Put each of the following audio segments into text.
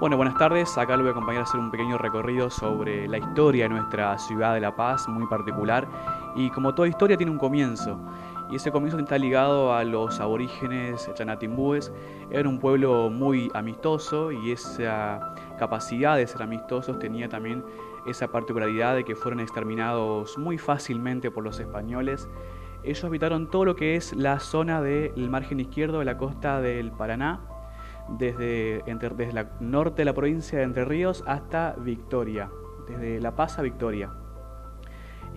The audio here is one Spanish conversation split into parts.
Bueno, buenas tardes. Acá lo voy a acompañar a hacer un pequeño recorrido sobre la historia de nuestra ciudad de La Paz, muy particular. Y como toda historia tiene un comienzo. Y ese comienzo está ligado a los aborígenes chanatimbúes. Era un pueblo muy amistoso y esa capacidad de ser amistosos tenía también esa particularidad de que fueron exterminados muy fácilmente por los españoles. Ellos habitaron todo lo que es la zona del margen izquierdo de la costa del Paraná desde, desde el norte de la provincia de Entre Ríos hasta Victoria, desde La Paz a Victoria.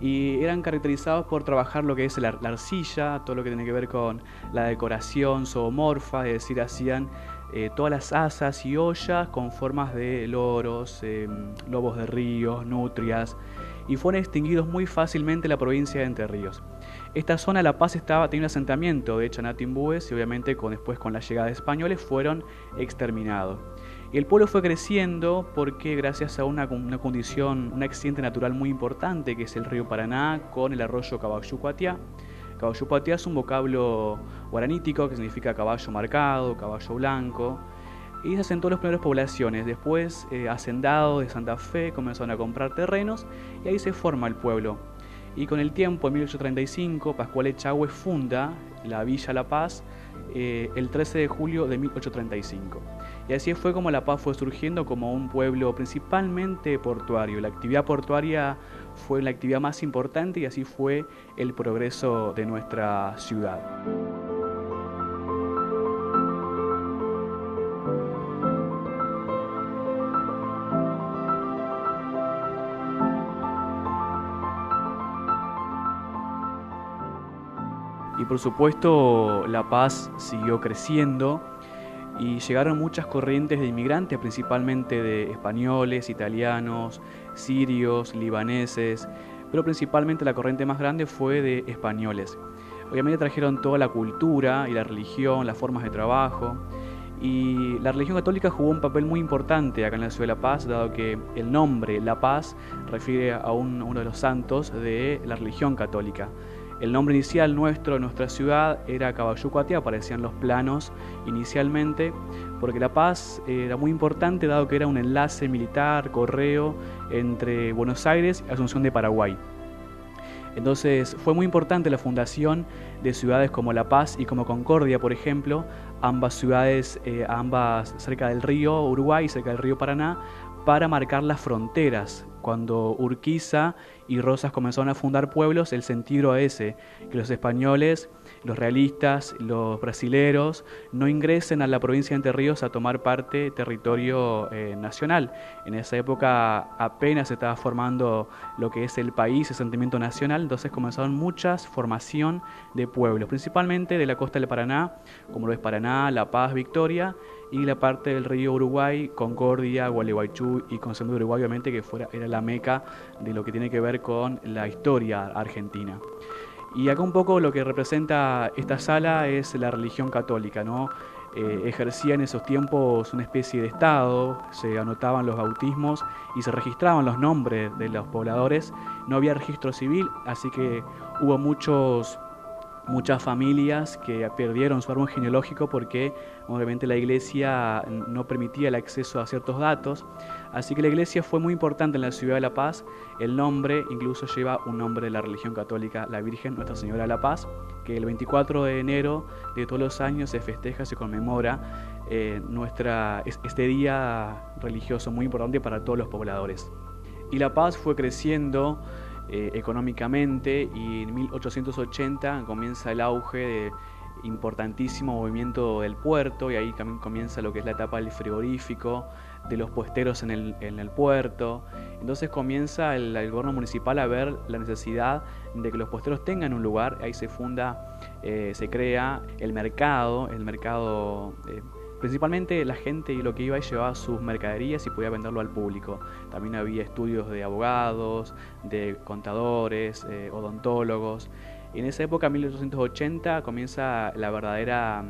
Y eran caracterizados por trabajar lo que es la, arcilla, todo lo que tiene que ver con la decoración zoomorfa, es decir, hacían eh, todas las asas y ollas con formas de loros, em, lobos de ríos, nutrias, y fueron extinguidos muy fácilmente en la provincia de Entre Ríos. Esta zona, La Paz, estaba, tenía un asentamiento de chanatimbúes y obviamente con, después con la llegada de españoles fueron exterminados. Y el pueblo fue creciendo porque gracias a una, una condición, un accidente natural muy importante que es el río Paraná con el arroyo Caballúcuatiá. Caballúcuatiá es un vocablo guaranítico que significa caballo marcado, caballo blanco. Y se asentó las primeras poblaciones. Después, eh, hacendados de Santa Fe comenzaron a comprar terrenos y ahí se forma el pueblo y con el tiempo, en 1835, Pascual Echagüe funda la Villa La Paz eh, el 13 de julio de 1835. Y así fue como La Paz fue surgiendo como un pueblo principalmente portuario. La actividad portuaria fue la actividad más importante y así fue el progreso de nuestra ciudad. Y por supuesto La Paz siguió creciendo y llegaron muchas corrientes de inmigrantes, principalmente de españoles, italianos, sirios, libaneses, pero principalmente la corriente más grande fue de españoles. Obviamente trajeron toda la cultura y la religión, las formas de trabajo, y la religión católica jugó un papel muy importante acá en la ciudad de La Paz, dado que el nombre La Paz refiere a uno de los santos de la religión católica. El nombre inicial nuestro, nuestra ciudad, era Caballucuatea, aparecían los planos inicialmente, porque La Paz era muy importante dado que era un enlace militar, correo, entre Buenos Aires y Asunción de Paraguay. Entonces fue muy importante la fundación de ciudades como La Paz y como Concordia, por ejemplo, ambas ciudades, eh, ambas cerca del río Uruguay, cerca del río Paraná, para marcar las fronteras cuando Urquiza y Rosas comenzaron a fundar pueblos, el sentido ese, que los españoles, los realistas, los brasileros no ingresen a la provincia de Entre Ríos a tomar parte territorio eh, nacional. En esa época apenas se estaba formando lo que es el país, el sentimiento nacional, entonces comenzaron muchas formación de pueblos, principalmente de la costa del Paraná, como lo es Paraná, La Paz, Victoria, y la parte del río Uruguay, Concordia, Gualeguaychú y Concepción de Uruguay, obviamente que fuera, era la meca de lo que tiene que ver con la historia argentina. Y acá un poco lo que representa esta sala es la religión católica, ¿no? Eh, ejercía en esos tiempos una especie de estado, se anotaban los bautismos y se registraban los nombres de los pobladores. No había registro civil, así que hubo muchos muchas familias que perdieron su árbol genealógico porque obviamente la iglesia no permitía el acceso a ciertos datos. Así que la iglesia fue muy importante en la ciudad de La Paz. El nombre incluso lleva un nombre de la religión católica, la Virgen Nuestra Señora de la Paz, que el 24 de enero de todos los años se festeja, se conmemora eh, nuestra, este día religioso muy importante para todos los pobladores. Y La Paz fue creciendo eh, económicamente y en 1880 comienza el auge de importantísimo movimiento del puerto y ahí también comienza lo que es la etapa del frigorífico, de los puesteros en el, en el puerto. Entonces comienza el, gobierno municipal a ver la necesidad de que los puesteros tengan un lugar, ahí se funda, eh, se crea el mercado, el mercado... Eh, Principalmente la gente lo que iba y llevaba sus mercaderías y podía venderlo al público. También había estudios de abogados, de contadores, eh, odontólogos. Y en esa época, 1880, comienza la verdadera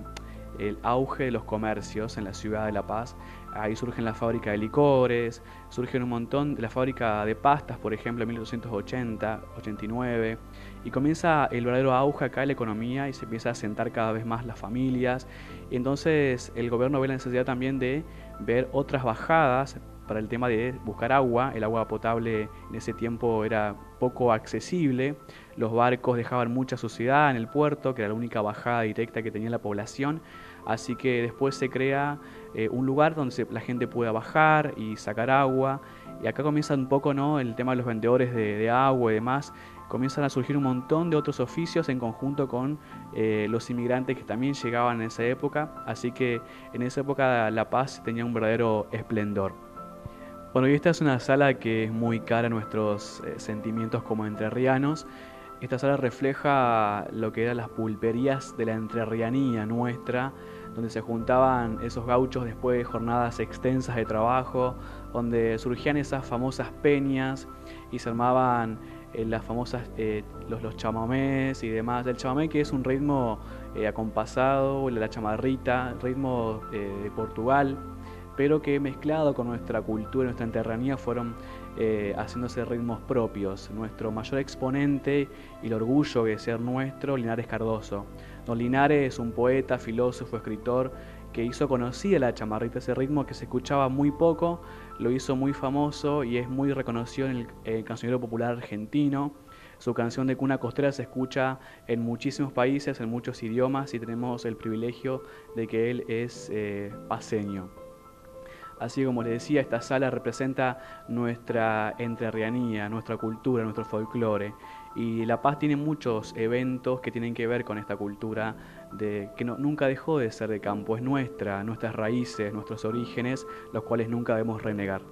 el auge de los comercios en la ciudad de La Paz. Ahí surgen la fábrica de licores, surgen un montón la fábrica de pastas, por ejemplo, en 1880, 89, y comienza el verdadero auge acá de la economía y se empieza a sentar cada vez más las familias. Entonces el gobierno ve la necesidad también de ver otras bajadas para el tema de buscar agua. El agua potable en ese tiempo era poco accesible. Los barcos dejaban mucha suciedad en el puerto, que era la única bajada directa que tenía la población. Así que después se crea eh, un lugar donde la gente pueda bajar y sacar agua. Y acá comienza un poco ¿no? el tema de los vendedores de, agua y demás. Comienzan a surgir un montón de otros oficios en conjunto con eh, los inmigrantes que también llegaban en esa época. Así que en esa época La Paz tenía un verdadero esplendor. Bueno, y esta es una sala que es muy cara a nuestros eh, sentimientos como entrerrianos. Esta sala refleja lo que eran las pulperías de la entrerrianía nuestra, donde se juntaban esos gauchos después de jornadas extensas de trabajo, donde surgían esas famosas peñas y se armaban eh, las famosas eh, los, los chamamés y demás. El chamamé que es un ritmo eh, acompasado, la chamarrita, ritmo de Portugal, pero que mezclado con nuestra cultura, nuestra enterranía, fueron haciéndose ritmos propios. Nuestro mayor exponente y el orgullo de ser nuestro, Linares Cardoso. Don Linares es un poeta, filósofo, escritor que hizo conocida la chamarrita, ese ritmo que se escuchaba muy poco, lo hizo muy famoso y es muy reconocido en el, cancionero popular argentino. Su canción de cuna costera se escucha en muchísimos países, en muchos idiomas y tenemos el privilegio de que él es eh, paseño. Así como les decía, esta sala representa nuestra entrerrianía, nuestra cultura, nuestro folclore. Y La Paz tiene muchos eventos que tienen que ver con esta cultura de, que nunca dejó de ser de campo, es nuestra, nuestras raíces, nuestros orígenes, los cuales nunca debemos renegar.